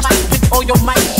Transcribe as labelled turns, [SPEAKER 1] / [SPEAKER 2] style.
[SPEAKER 1] tight with all your might.